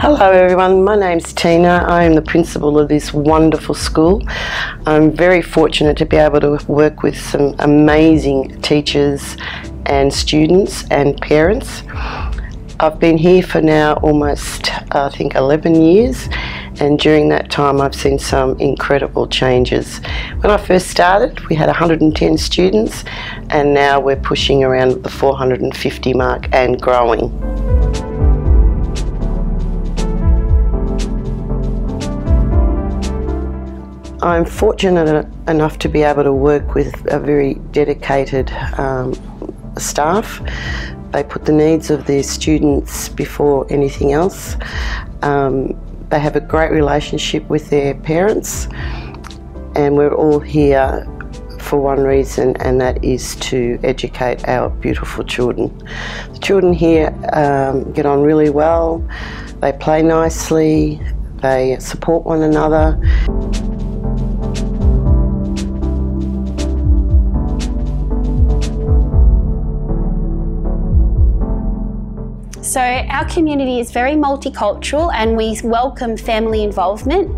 Hello everyone, my name's Tina. I am the principal of this wonderful school. I'm very fortunate to be able to work with some amazing teachers and students and parents. I've been here for now almost, I think, 11 years and during that time I've seen some incredible changes. When I first started we had 110 students and now we're pushing around the 450 mark and growing. I'm fortunate enough to be able to work with a very dedicated um, staff. They put the needs of their students before anything else. Um, they have a great relationship with their parents and we're all here for one reason and that is to educate our beautiful children. The children here um, get on really well, they play nicely, they support one another. So our community is very multicultural and we welcome family involvement.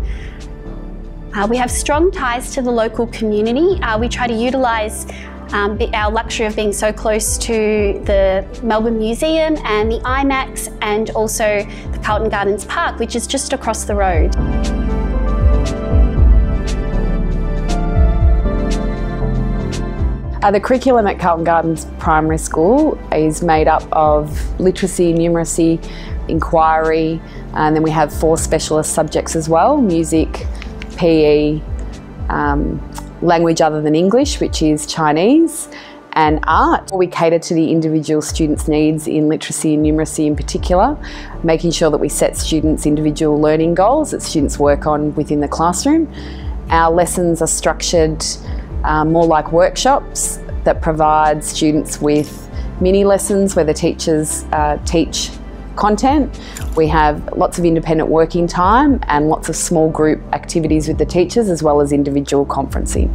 Uh, we have strong ties to the local community. Uh, we try to utilise um, our luxury of being so close to the Melbourne Museum and the IMAX and also the Carlton Gardens Park, which is just across the road. Uh, the curriculum at Carlton Gardens Primary School is made up of literacy, numeracy, inquiry, and then we have four specialist subjects as well music, PE, um, language other than English, which is Chinese, and art. We cater to the individual students' needs in literacy and numeracy in particular, making sure that we set students' individual learning goals that students work on within the classroom. Our lessons are structured um, more like workshops that provides students with mini lessons where the teachers uh, teach content. We have lots of independent working time and lots of small group activities with the teachers as well as individual conferencing.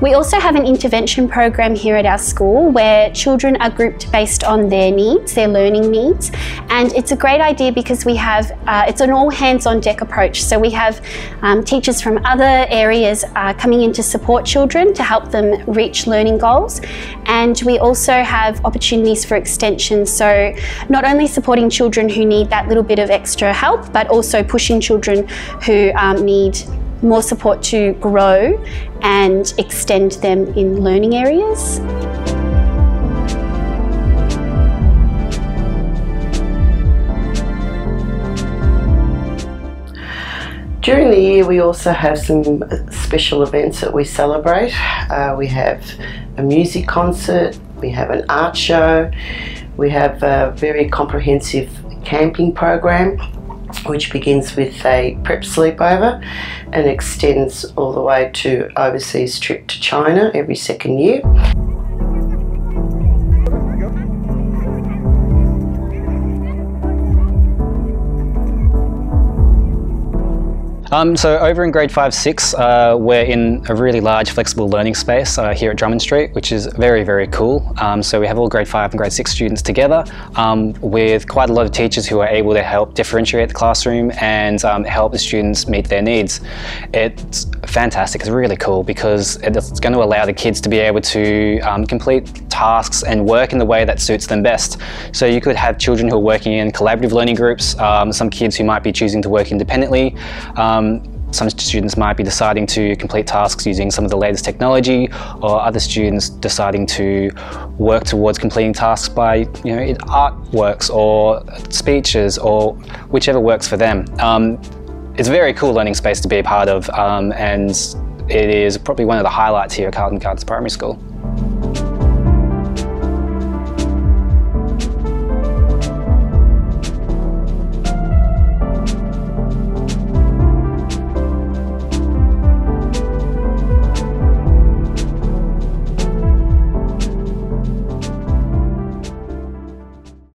We also have an intervention program here at our school where children are grouped based on their needs, their learning needs. And it's a great idea because we have, uh, it's an all hands on deck approach. So we have um, teachers from other areas uh, coming in to support children to help them reach learning goals. And we also have opportunities for extension. So not only supporting children who need that little bit of extra help, but also pushing children who um, need more support to grow and extend them in learning areas. We also have some special events that we celebrate. Uh, we have a music concert, we have an art show, we have a very comprehensive camping program which begins with a prep sleepover and extends all the way to overseas trip to China every second year. Um, so over in grade 5, 6, uh, we're in a really large flexible learning space uh, here at Drummond Street, which is very, very cool. Um, so we have all grade 5 and grade 6 students together um, with quite a lot of teachers who are able to help differentiate the classroom and um, help the students meet their needs. It's fantastic, it's really cool because it's going to allow the kids to be able to um, complete tasks and work in the way that suits them best. So you could have children who are working in collaborative learning groups, um, some kids who might be choosing to work independently, um, some students might be deciding to complete tasks using some of the latest technology, or other students deciding to work towards completing tasks by you know artworks or speeches or whichever works for them. Um, it's a very cool learning space to be a part of, um, and it is probably one of the highlights here at Carlton Gardens Primary School.